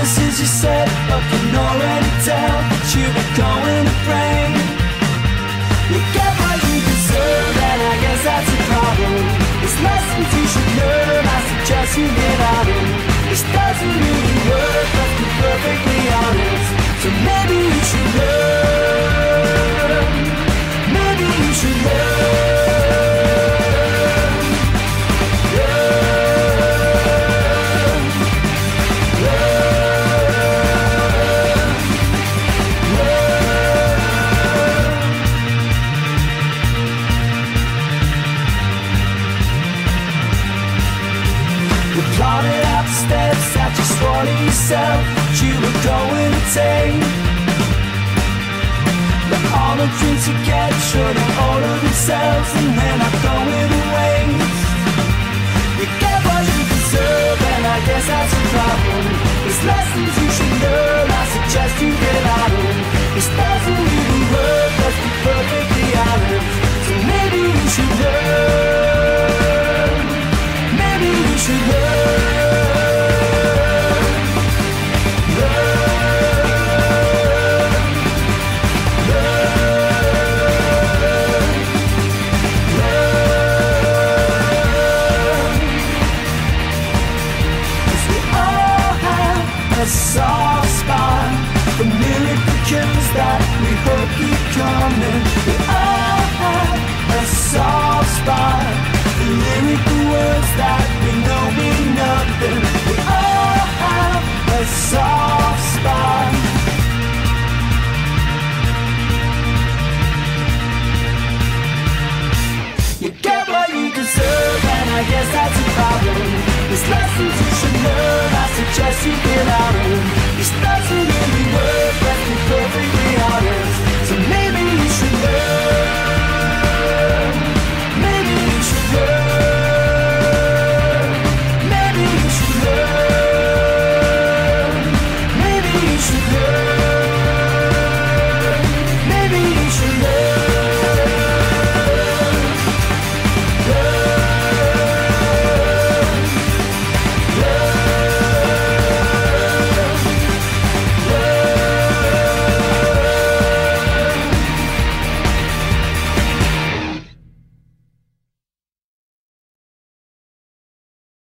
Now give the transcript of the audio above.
promises you said, but can already tell that you are going to break. You get what you deserve, and I guess that's a problem. It's lessons you steps that you swore to yourself you were going to take. But all the drinks you get should have ordered themselves and they're not going waste. You get what you deserve and I guess that's a problem. There's lessons you should learn, I suggest you get out of. This doesn't really work, let's be perfectly. So maybe you should learn. Maybe you should learn. A soft spot for cures that we hope keep coming. We all have a soft spot for lyrical words that we know Wonder we